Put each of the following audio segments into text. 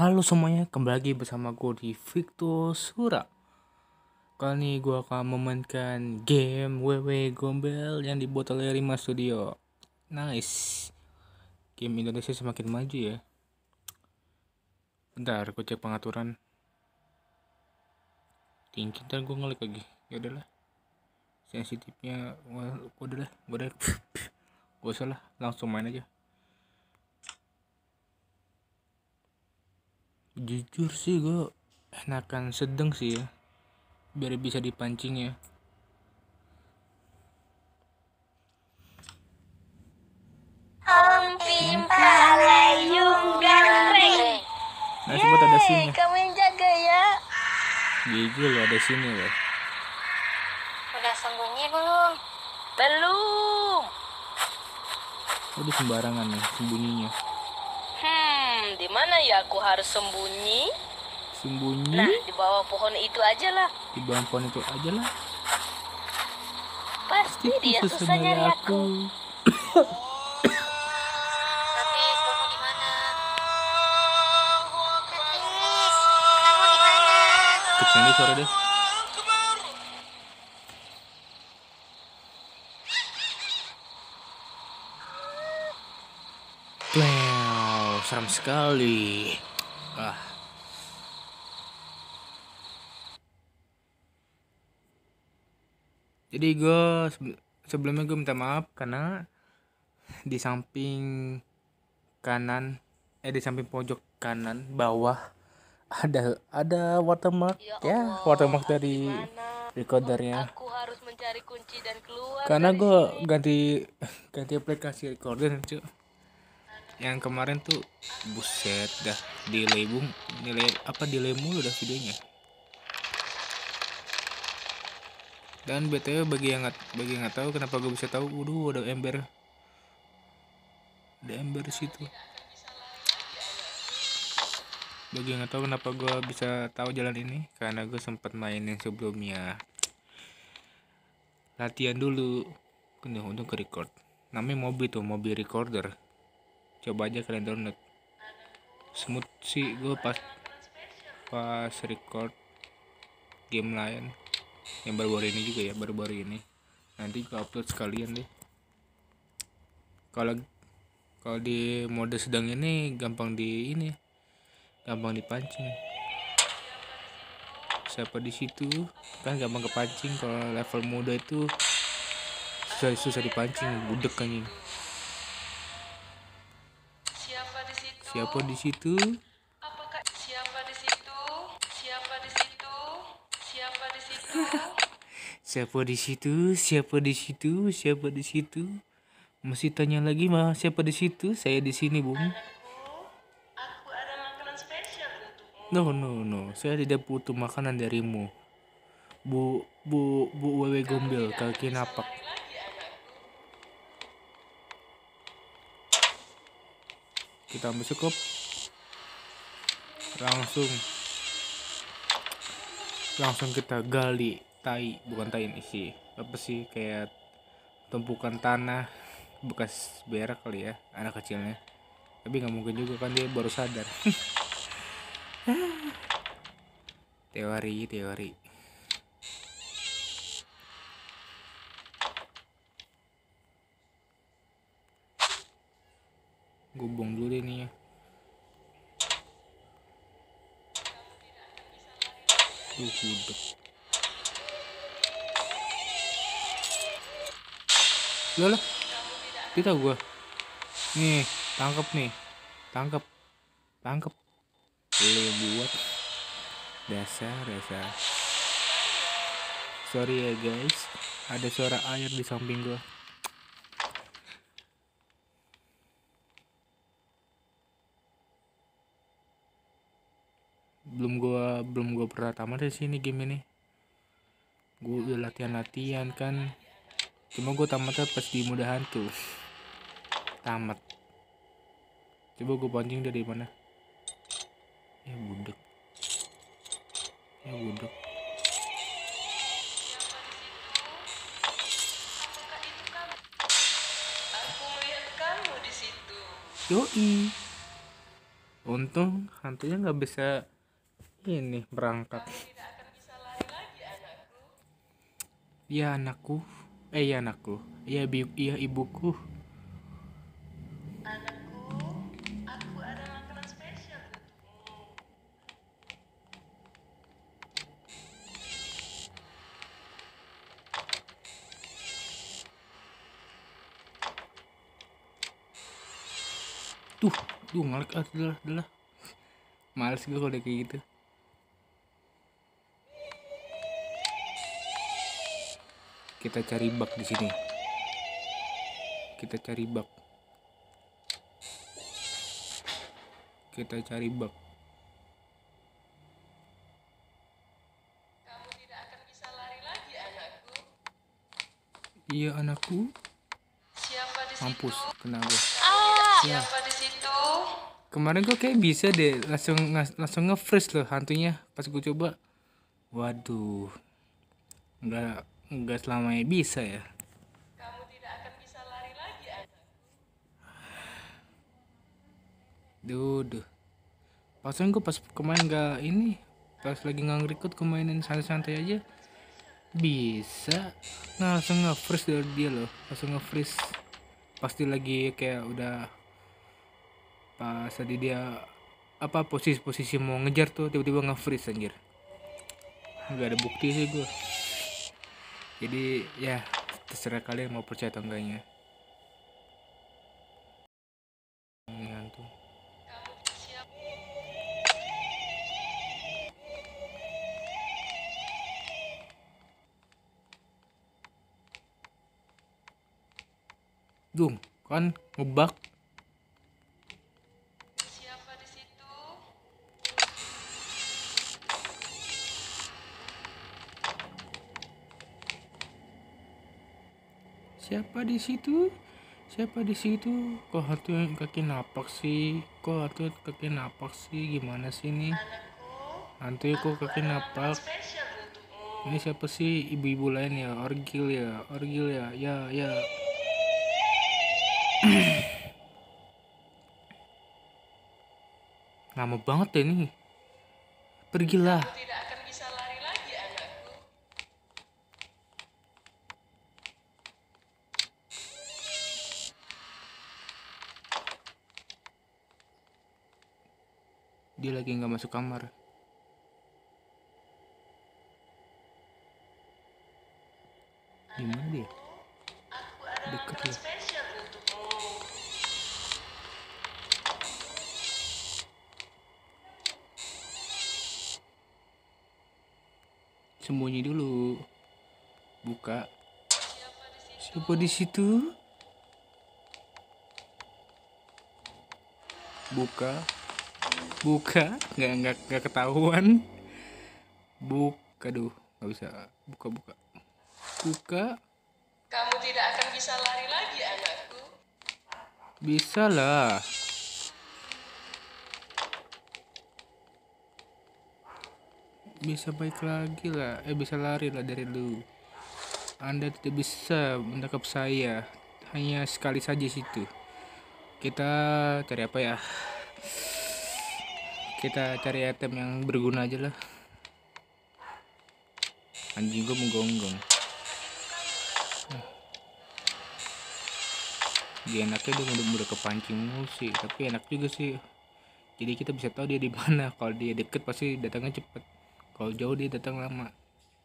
Halo semuanya, kembali lagi bersama gue di Victor Sura. Kali ini gue akan memainkan game WW Gombel yang dibuat oleh Rima Studio. Nice. Game Indonesia semakin maju ya. Bentar, gue cek pengaturan. Tinggi, ntar gue ngelik lagi. Ya udahlah. Sensitifnya, gue udah lah, gue udah. Gak usah lah, langsung main aja. Jujur sih gue enakan sedang sih ya biar bisa dipancing ya Om Pimpa Layung Gandreng. nah sempat ada sini kamu yang jaga ya. gigi lo ada sini loh Udah sembunyi belum? Belum. udah sembarangan nih sembunyinya mana ya aku harus sembunyi? sembunyi Nah, di bawah pohon itu aja lah. di bawah pohon itu aja lah Pasti dia Susah susah nyari aku. Tapi kamu di mana? Katis, kamu di mana? kecil nih suara deh Wow, seram sekali. Ah. Jadi gue sebelumnya gue minta maaf karena di samping kanan eh di samping pojok kanan bawah ada ada watermark ya, watermark dari recordernya Aku harus mencari kunci dan keluar. karena gue ganti ganti aplikasi recorder cuy yang kemarin tuh buset dah delay bung nilai apa delay mulu dah videonya. Dan btw bagi yang nggak bagi yang nggak tahu kenapa gue bisa tahu? Waduh ada ember. Ada ember situ. Bagi yang nggak tahu kenapa gue bisa tahu jalan ini? Karena gue sempat mainin sebelumnya. Latihan dulu. Untuk ke record. Namanya mobil tuh mobil recorder coba aja kalian download. Smooth sih gue pas pas record game lain. Yang baru-baru ini juga ya baru-baru ini. Nanti gue upload sekalian deh. Kalau kalau di mode sedang ini gampang di ini gampang dipancing. Siapa di situ? Kan gampang kepancing kalau level muda itu susah susah dipancing budek anjing siapa di situ? Apakah siapa di situ? Siapa di situ? Siapa di situ? siapa di situ? Siapa di situ? Siapa di situ? Masih tanya lagi mah siapa di situ? Saya di sini bung. Aku ada makanan spesial untukmu. no no no. Saya tidak butuh makanan darimu. Bu bu bu wewe gombel kaki napak kita ambil cukup. Langsung. Langsung kita gali tai bukan tai ini sih. Apa sih kayak tumpukan tanah bekas berak kali ya anak kecilnya. Tapi nggak mungkin juga kan dia baru sadar. Teori teori gubung dulu deh nih ya. Tuh gudeg. Lah lah. Kita gua? Nih tangkap nih. Tangkap tangkap boleh buat. Dasar dasar. Sorry ya guys. Ada suara air di samping gua belum gua belum gua pernah tamat di sini game ini. Gua udah latihan latihan kan. Cuma gua tamatnya pas di muda hantu tamat. Coba gua pancing dari mana? Ya budek. Ya budek. Yoi. Untung hantunya nggak bisa ini berangkat lagi anakku. anakku eh iya anakku iya bi- iya ibuku Anakku, aku ada makanan spesial untukmu. tuh tuh ngelek ah udah udah lah. males gue kalau kayak gitu kita cari bug di sini. Kita cari bug kita cari bug Kamu tidak akan bisa lari lagi anakku. iya anakku. Siapa di situ? mampus kena gue Siapa di situ? kemarin gue kayak bisa deh langsung langsung nge-freeze loh hantunya pas gue coba. Waduh. Nggak nggak selamanya bisa ya. Kamu tidak akan bisa lari lagi anakku. duh duh. Pasan gue pas kemarin nggak ini pas lagi nggak nge-record gue mainin santai-santai aja bisa. Nah, langsung nge-freeze dari dia loh langsung nge-freeze. Pasti lagi kayak udah pas tadi dia apa posisi-posisi mau ngejar tuh tiba-tiba nge-freeze anjir. Nggak ada bukti sih gue jadi ya terserah kalian mau percaya atau enggaknya siap? Dung, kan ngebug Siapa di situ? Siapa di situ? Kok yang kaki napak sih? Kok hantu kaki napak sih? Gimana sih ini? Hantu kok kaki napak? Ini siapa sih ibu-ibu lain ya? Orgil ya? Orgil ya? Ya, ya. Lama banget deh ini. Pergilah. Kamu tidak akan bisa lari lagi anakku. Dia lagi nggak masuk kamar. Di mana dia? Makanan ya. Sembunyi dulu. Buka. Siapa di situ? Buka. Buka. Nggak nggak nggak ketahuan. Buka duh. Nggak bisa. Buka buka. Buka. Kamu tidak akan bisa lari lagi anakku. Bisa lah. Bisa baik lagi lah. Eh bisa lari lah dari lu. Anda tidak bisa menangkap saya. Hanya sekali saja situ. Kita cari apa ya? Kita cari item yang berguna aja lah. Anjing gue menggonggong. dia enaknya dia udah udah kepancing mulu sih tapi enak juga sih. Jadi kita bisa tahu dia di mana. Kalau dia deket pasti datangnya cepet. Kalau jauh dia datang lama.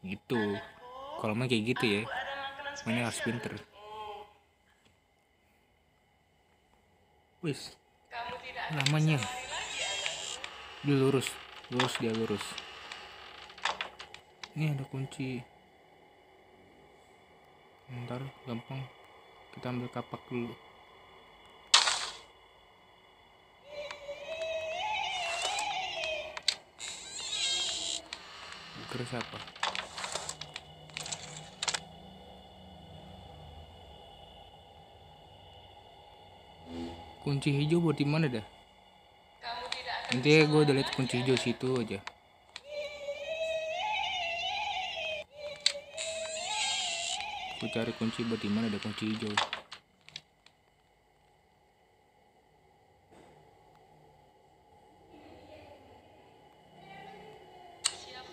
Gitu. Kalau main kayak gitu ya. Mainnya harus pinter. Wis. Anakku. Dia lurus. Lurus dia lurus. Ini ada kunci. Ntar gampang. Kita ambil kapak dulu. Buker siapa? Kunci hijau buat di mana dah? nanti gue udah liat kunci hijau situ aja gue cari kunci buat di mana ada kunci hijau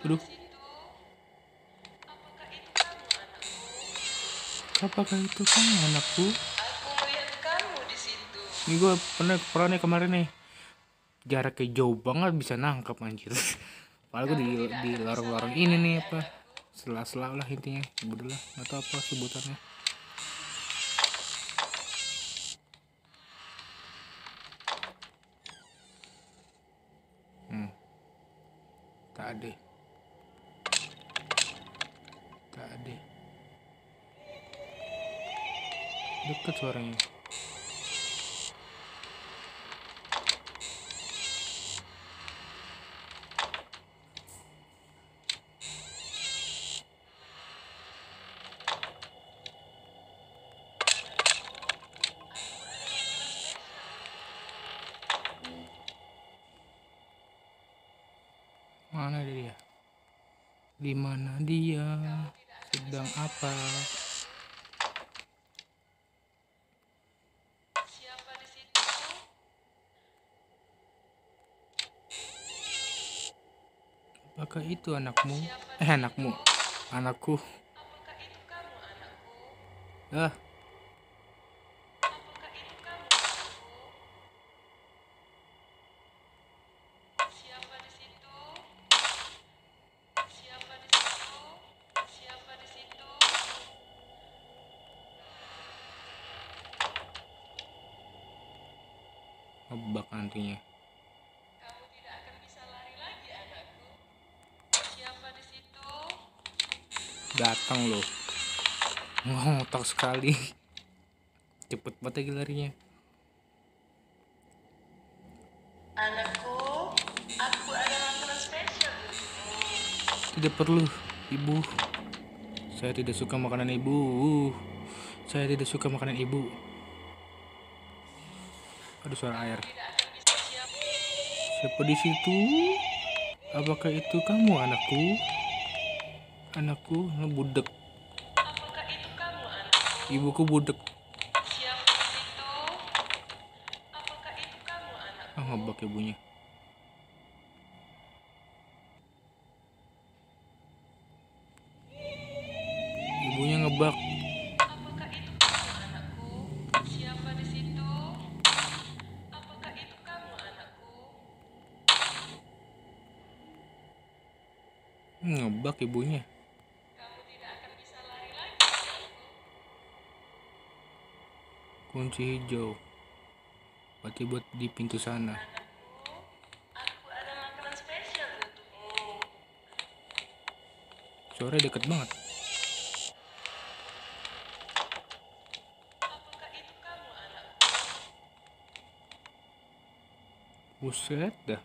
Aduh. Apakah itu kan kamu anakku? Ini gue pernah pernah kemarin nih jaraknya jauh banget bisa nangkap anjir. Padahal gue di di lorong-lorong ini nih apa sela-sela lah intinya. Bodoh lah, nggak tahu apa sebutannya. Hmm. Tak ada. Tak ada. Deket suaranya. Mana dia? Di mana dia? Sedang apa? Apakah itu anakmu? Eh anakmu, anakku. Apakah itu kamu anakku? Ah, situ? Datang loh. Ngotok sekali. Cepet banget lagi larinya. Anakku, aku ada makanan spesial. Tidak perlu, ibu. Saya tidak suka makanan ibu. Saya tidak suka makanan ibu. Aduh suara air. Tidak akan bisa siap. Siapa di situ? Apakah itu kamu anakku? Anakku, lu budek. Apakah itu kamu anakku? Ibuku budek. Ah ngebak ibunya. Ibunya ngebak. Ngebak ibunya. Kunci hijau. Berarti buat di pintu sana. Suaranya deket banget. Buset dah.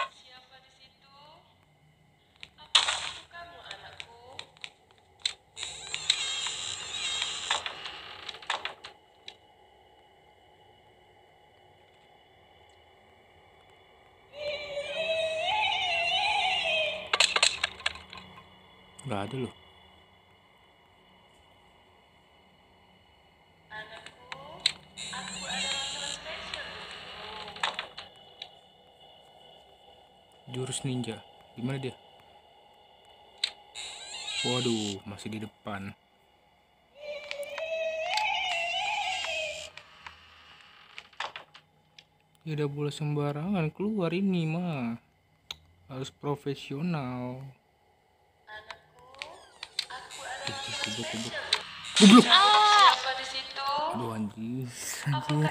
Siapa di situ? Apakah itu kamu anakku? Gak ada loh. Anakku, aku ada makanan spesial untukmu. Jurus ninja. Gimana dia? Waduh, masih di depan. Tidak boleh sembarangan keluar ini mah. Harus profesional. Siapa di situ? Aduh anjir. Anjir.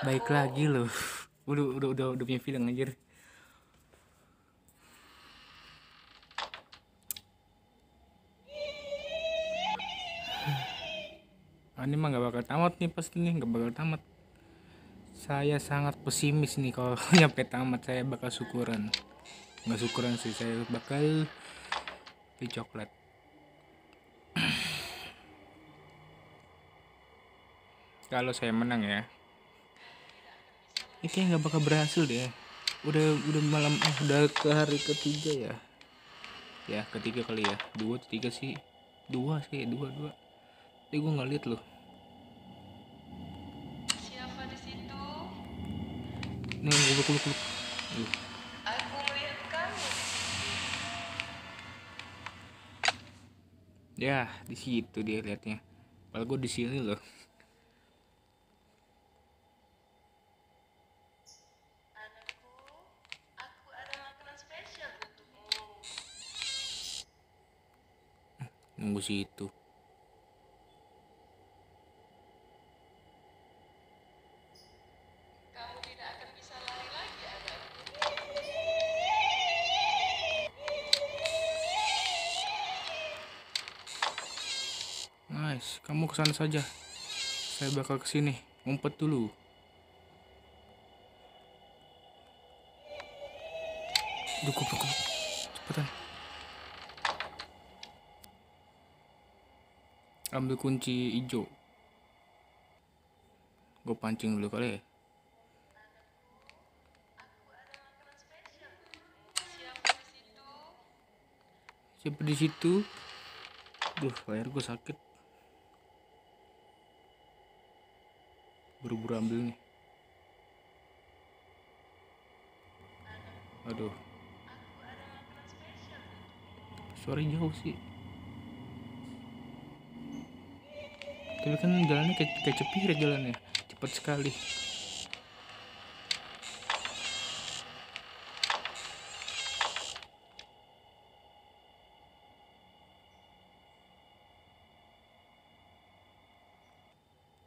Baik lagi loh. Udah udah udah udah punya feeling anjir. Ini mah gak bakal tamat nih pasti nih gak bakal tamat. Saya sangat pesimis nih kalau nyampe tamat saya bakal syukuran. Nggak syukuran sih saya bakal beli coklat. kalau saya menang ya. Ini kayak nggak bakal berhasil deh. Udah udah malam eh udah ke hari ketiga ya. Ya ketiga kali ya. Dua tiga sih? Dua sih dua dua. Tapi gue nggak lihat loh Siapa di situ? Nih guluk guluk Duh, Aku melihat kamu ya di situ dia liatnya. Padahal gue di sini loh. Nunggu situ Kamu tidak akan bisa lari lagi, anakku. Ke sana saja. Saya bakal ke sini ngumpet dulu. Goblok, goblok. cepetan. Ambil kunci hijau. Gue pancing dulu kali ya. Siapa di situ? Duh layar gue sakit buru-buru ambil nih. Aduh. Suara jauh sih. Tapi kan jalannya kayak, kayak cepir jalannya. Cepat sekali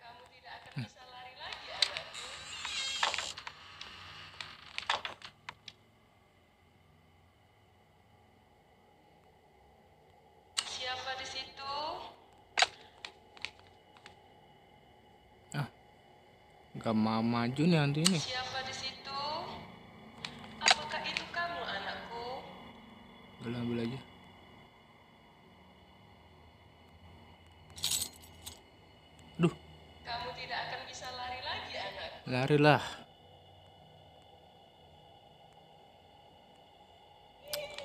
Kamu tidak akan bisa lari lagi, anakku. Siapa di situ? gak mau maju nih nanti ini Siapa di situ? Apakah itu kamu, anakku? Udah ambil aja Duh, Kamu tidak akan bisa lari lagi, anakku. larilah.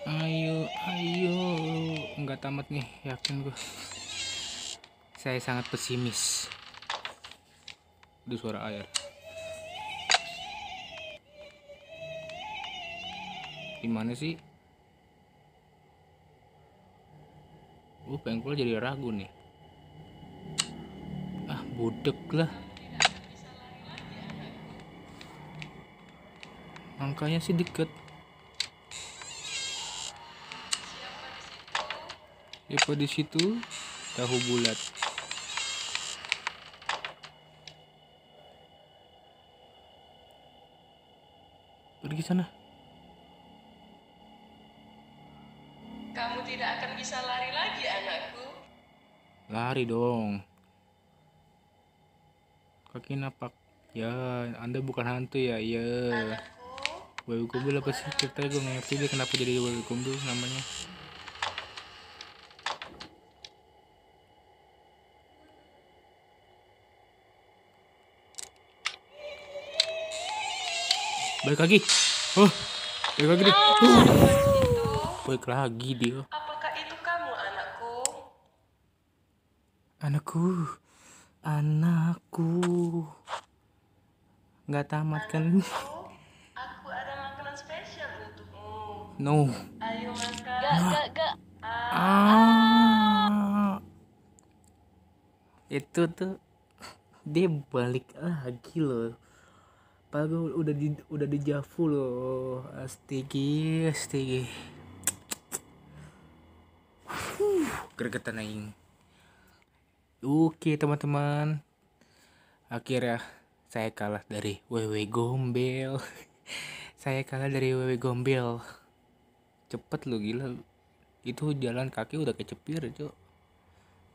Ayo, ayo. Nggak tamat nih, yakin gue. Saya sangat pesimis. Itu suara air. Gimana sih? Gue pengen jadi ragu nih. Ah, budek lah. Angkanya sih deket. Siapa di situ? Tahu bulat. Pergi sana. Lari dong. Kaki napak. Ya, Anda bukan hantu ya. Ya. Anakku, Wewe Gombel apa sih? Ceritanya gue ngerti deh kenapa jadi Wewe Gombel namanya. Balik lagi. Oh, balik lagi deh. Uh, balik lagi dia. apakah itu kamu, anakku? Anakku, anakku. Nggak tamat kan? Aku ada makanan spesial untukmu. No. Ayo makan. Gak, gak. Ah. Itu tuh dia balik lagi loh. Padahal udah di udah di Javu loh. Astigi, astigi. Huh, Gregetan aing. Oke teman-teman. Akhirnya saya kalah dari Wewe Gombel. saya kalah dari Wewe Gombel. Cepet lo gila itu jalan kaki udah kecepir cok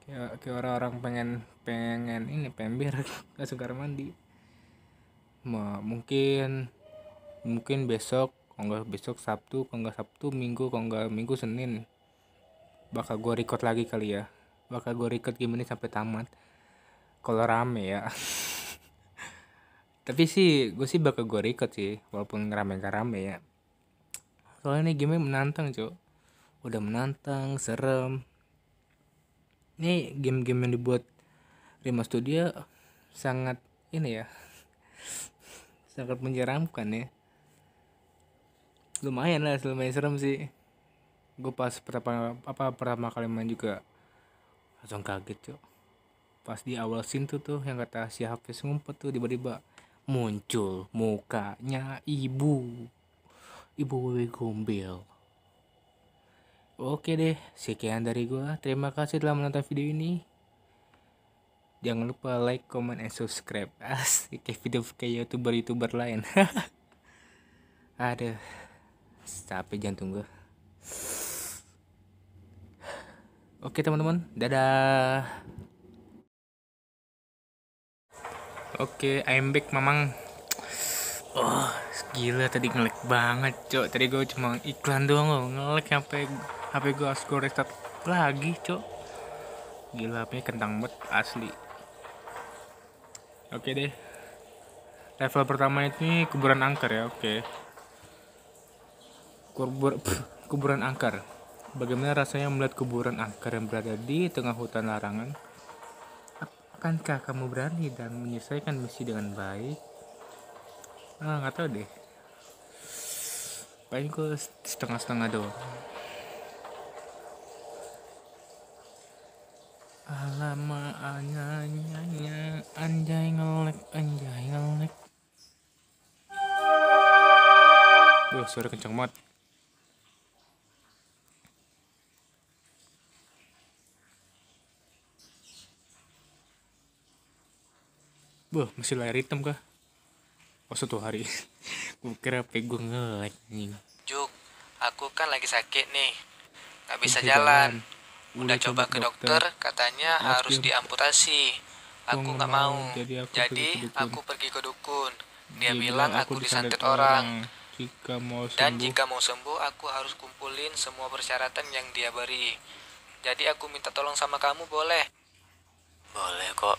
kayak kayak orang-orang pengen pengen ini pember langsung kamar mandi Ma, mungkin mungkin besok kalau nggak besok Sabtu kalau nggak Sabtu Minggu kalau nggak Minggu Senin bakal gue record lagi kali ya bakal gue record ini sampai tamat. Kalau rame ya. Tapi sih gue sih bakal gue record sih walaupun rame gak rame ya. Soalnya ini game menantang cok udah menantang serem. Ini game-game yang dibuat Rima Studio sangat ini ya sangat menyeramkan ya. Lumayan lah lumayan serem sih. Gue pas pertama apa pertama kali main juga langsung kaget cok pas di awal scene tuh tuh yang kata si Hafiz ngumpet tuh tiba-tiba muncul mukanya ibu. Ibu Wewe Gombel. Oke deh sekian dari gua. Terima kasih telah menonton video ini. Jangan lupa like comment and subscribe. Asik kayak video kayak youtuber youtuber lain. Ada capek jantung gua oke teman-teman dadah Oke, I'm back mamang. Oh, gila tadi ngelek banget, cok. Tadi gue cuma iklan doang loh, ngelek sampai HP gue harus gue restart lagi, cok. Gila, HP kentang banget asli. Oke deh. Level pertama ini kuburan angker ya, oke. Kubur kuburan angker. Bagaimana rasanya melihat kuburan angker yang berada di tengah hutan larangan? Akankah kamu berani dan menyelesaikan misi dengan baik? Ah, nggak tahu deh. Paling gue setengah-setengah doang. Alamak, anjay, anjay ngelek, anjay ngelek. Duh, suara kencang banget. Wah, masih layar hitam kah? Oh, satu hari. gue kira HP gue nge-lag anjing. Juk, aku kan lagi sakit nih. Gak bisa jalan. jalan. Udah Udah coba coba ke dokter, dokter. katanya harus diamputasi. Aku nggak nggak mau. mau, jadi aku Jadi pergi ke dukun. aku pergi ke dukun. Dia, bilang aku disantet disantet orang. Jika mau Dan sembuh, jika mau sembuh, aku harus kumpulin semua persyaratan yang dia beri. Jadi aku minta tolong sama kamu boleh? Boleh kok,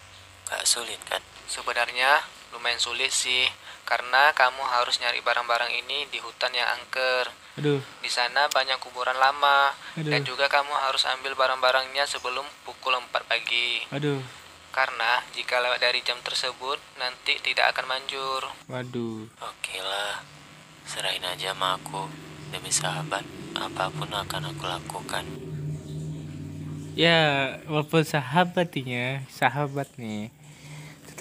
gak sulit kan? Sebenarnya lumayan sulit sih, karena kamu harus nyari barang-barang ini di hutan yang angker. aduh, Di sana banyak kuburan lama, Aduh. dan juga kamu harus ambil barang-barangnya sebelum pukul 4 pagi. aduh, Karena jika lewat dari jam tersebut, nanti tidak akan manjur. waduh. Oke lah, serahin aja sama aku. Demi sahabat, apa pun akan aku lakukan. Ya, walaupun sahabatnya, sahabat nih,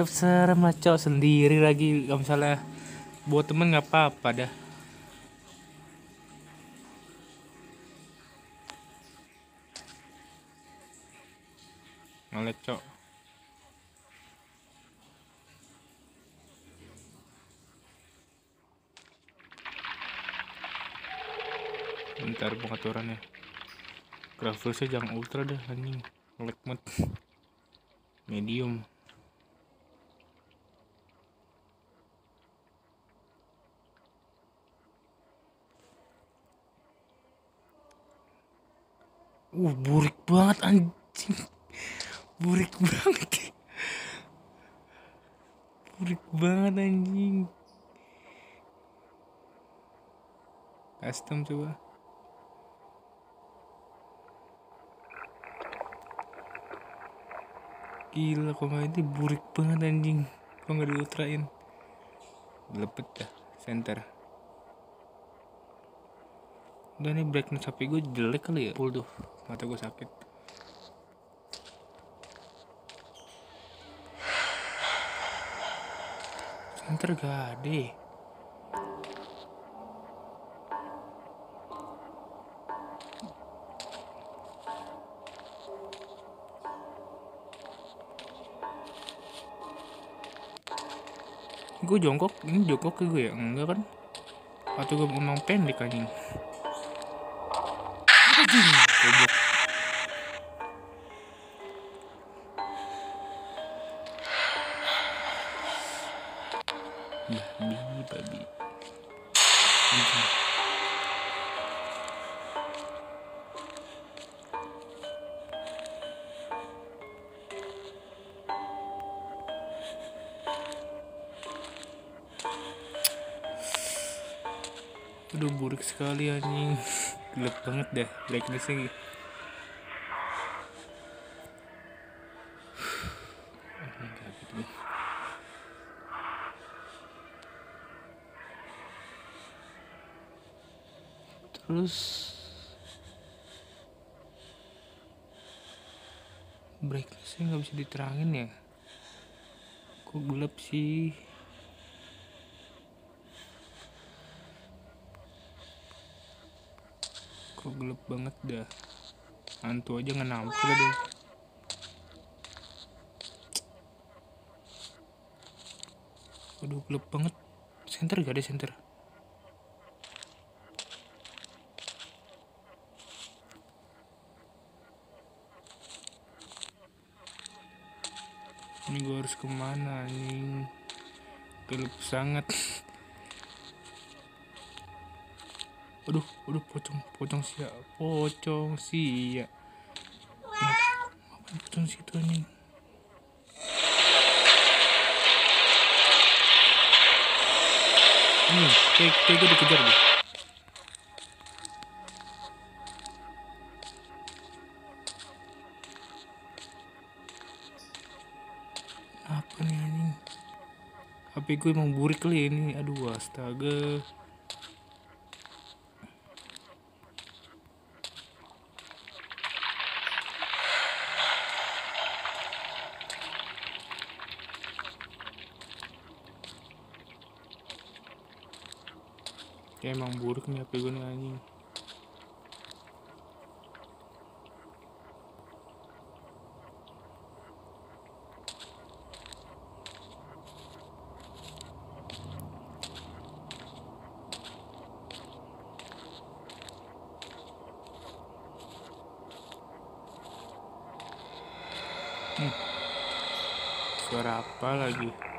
tetap serem lah cowok sendiri lagi. Kalau misalnya buat temen nggak apa-apa dah. Ngelek cok. Bentar pengaturannya Grafisnya jangan ultra dah anjing Ngelek banget Medium Uh, burik banget anjing. Burik banget. Burik banget anjing. Custom coba. Gila nggak ini burik banget anjing. Kok nggak diultrain? Lepet dah, center. Udah nih brightness HP gue jelek kali ya. Full tuh, mata gue sakit. Center ya? Gue jongkok, ini jongkok ke gue ya? Enggak kan? Atau gue emang pendek? Anjing, gue. terus brightnessnya nggak bisa diterangin ya kok gelap sih gelap banget dah. Hantu aja nggak nampil deh aduh gelap banget. Center gak ada center ini gue harus ke mana nih gelap sangat aduh aduh pocong pocong sia pocong sia. Apa pocong situ nih ini kayak kayak gue dikejar deh. Apa nih anjing? HP gue emang burik kali ya ini. Aduh astaga emang buruk nih HP gue nih anjing Hmm. Suara apa lagi?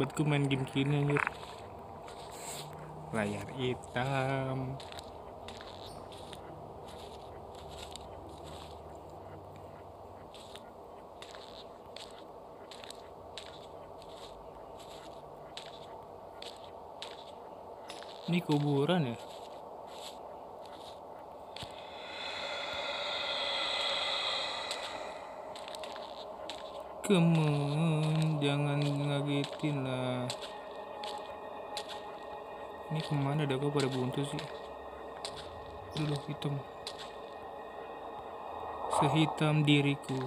Banget gue main game gini anjir. Layar hitam. Ini kuburan ya? Kemen, jangan ngagetin lah. Ini ke mana dah kau pada buntu sih? Aduh hitam. Sehitam diriku.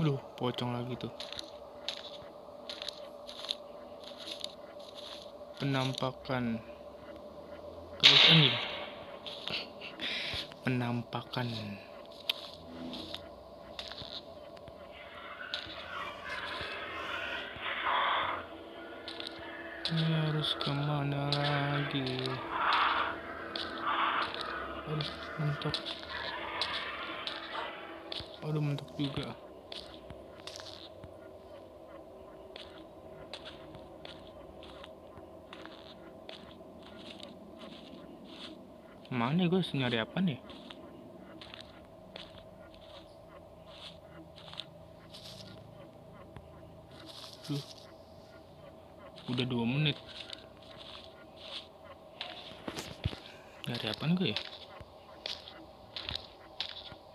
Aduh, pocong lagi tuh. Penampakan. Terus anjing penampakan. Ini harus ke mana lagi? Harus mentok. Aduh mentok juga Mana gue nyari apa nih? Duh. Udah dua menit. Nyari apa gue ya?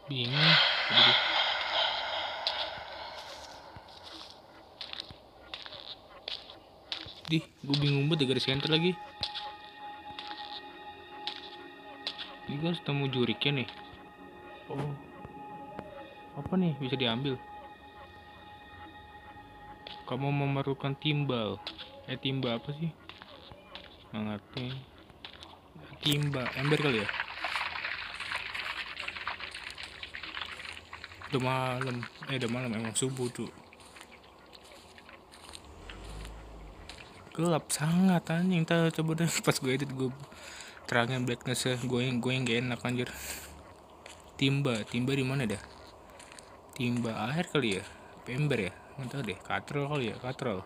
Bingung. Aduh. Dih, gue bingung banget gara center lagi. Ini kan harus temu juriknya nih. Oh. Apa nih bisa diambil? Kamu memerlukan timbal. Eh timba apa sih? Nggak ngerti. Timba, ember kali ya? Udah malam. Eh udah malam emang subuh tuh. Gelap sangat anjing. Tahu coba deh pas gue edit gue terangnya blackness gue yang gue yang gak enak anjir. Timba timba di mana dah? Timba air kali ya? Pember ya? Nggak deh. Katrol kali ya? Katrol.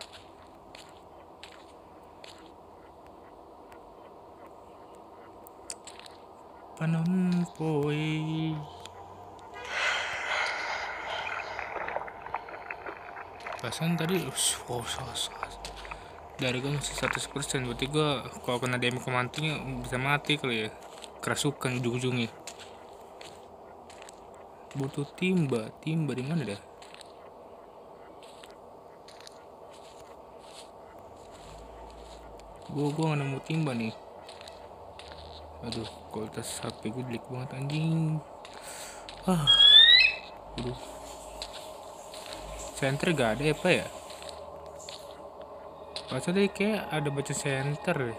Panompoi Pasan tadi, oh, oh, oh, dari gue masih 100% berarti gue kalau kena damage kemantinya bisa mati kali ya. Kerasukan ujung-ujungnya. Butuh timba. Timba di mana dah gua gua nggak nemu timba nih. Aduh kualitas HP gue jelek banget anjing. Ah. Aduh. Center gak ada ya pak ya Masa tadi kayak ada baca center deh.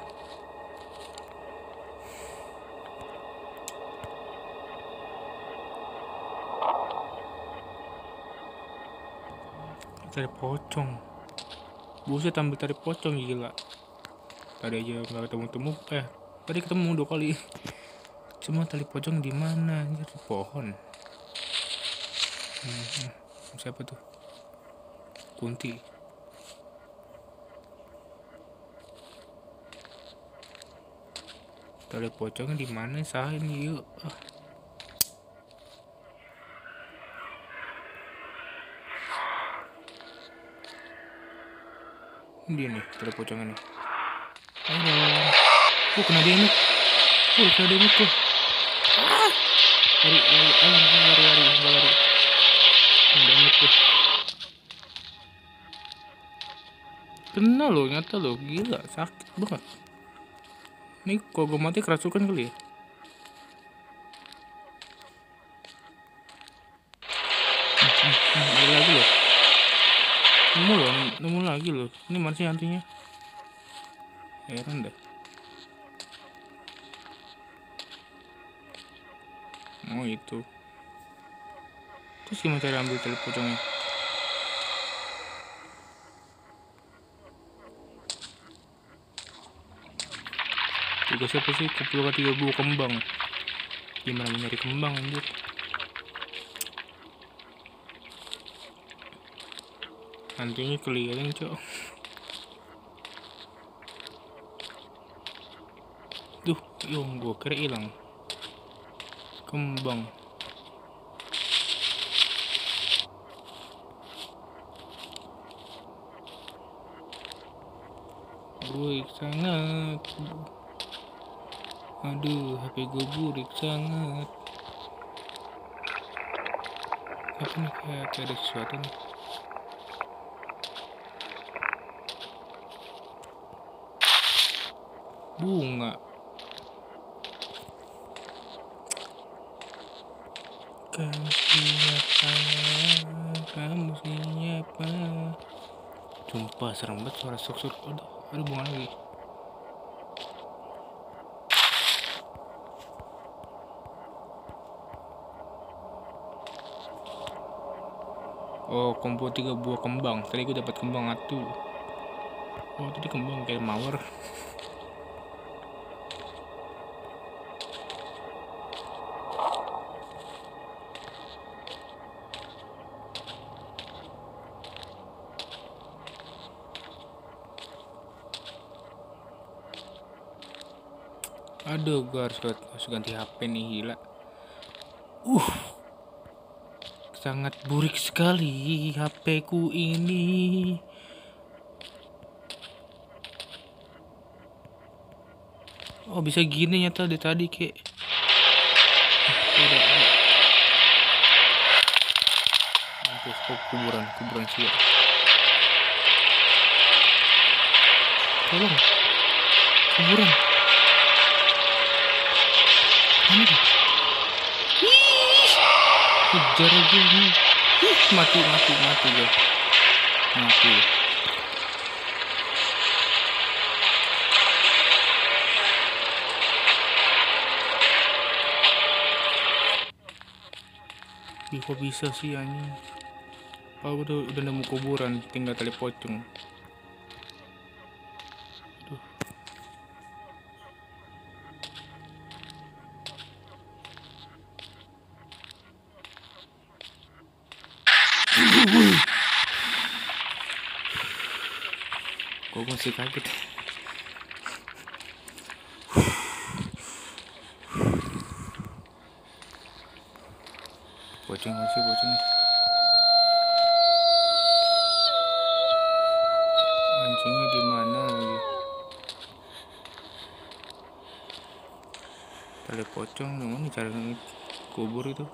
Tadi pocong. Buset ambil tadi pocong gila. Tadi aja nggak ketemu-temu. Eh, tadi ketemu dua kali. Cuma tali pocong di mana? Anjir pohon. Hmm, hmm. Siapa tuh? Kunti. Tali pocongnya di mana? Sahin yuk. Ah. Dia nih, tali pocongnya nih. Halo. Oh, kena damage. Oh, kena damage tuh. Ah. Lari, lari, lari, lari, lari, lari, lari. Kena damage tuh. Kena loh, nyata loh. Gila, sakit banget. Ini kalau gue mati kerasukan kali ya? Ada lagi loh. Nemu loh, nemu lagi loh. Ini mana sih? Heran dah. Oh itu. Terus gimana cara ambil tali pocongnya? Tiga siapa sih? Kumpulkan tiga buah kembang. Gimana mau nyari kembang anjir? Hantunya keliling cok. Duh, yung gua kira hilang. Kembang. Burik sangat. Aduh, HP gue burik sangat. Apa nih kayak, kayak ada sesuatu nih. Bunga. Kamu siapa? Kamu siapa? Sumpah serem banget suara sok-sok. Aduh, aduh bunga lagi. Oh, kombo tiga buah kembang. Tadi gue dapat kembang satu. Oh, tadi kembang kayak mawar. Aduh, gue harus, harus ganti HP nih, gila. Uh, sangat burik sekali HP ku ini. Oh, bisa gini nyata dari tadi, kek. Mampus, oh, kuburan, kuburan sia. Tolong, kuburan. Mana kejar aja nih. Ih, mati, mati, mati gue. Mati. Ih, kok bisa sih anjing? Oh, udah, udah nemu kuburan, tinggal tali pocong. Kok masih kaget? Pocong masih pocong. Anjingnya di mana? tali pocong gimana cara kubur itu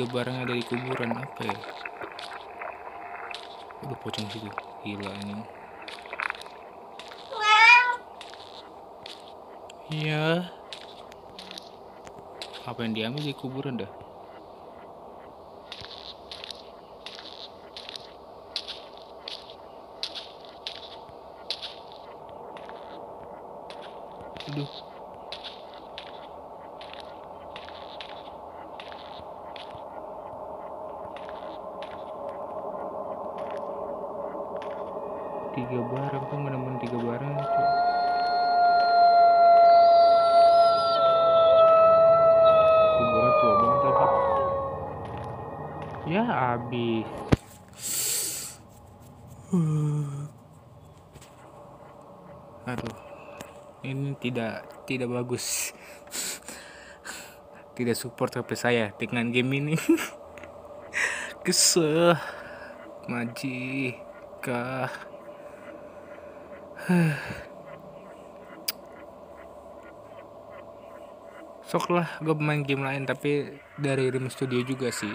tiga barang ada di kuburan apa ya? Udah pocong situ gila ini. Iya. Apa yang diambil di kuburan dah aduh tiga barang kok nggak nemuin tiga barang Cuk? kuburan tua banget tapi ya habis aduh ini tidak bagus. Tidak support HP saya dengan game ini. Keseh majikah. Sok lah gue main game lain tapi dari Rim Studio juga sih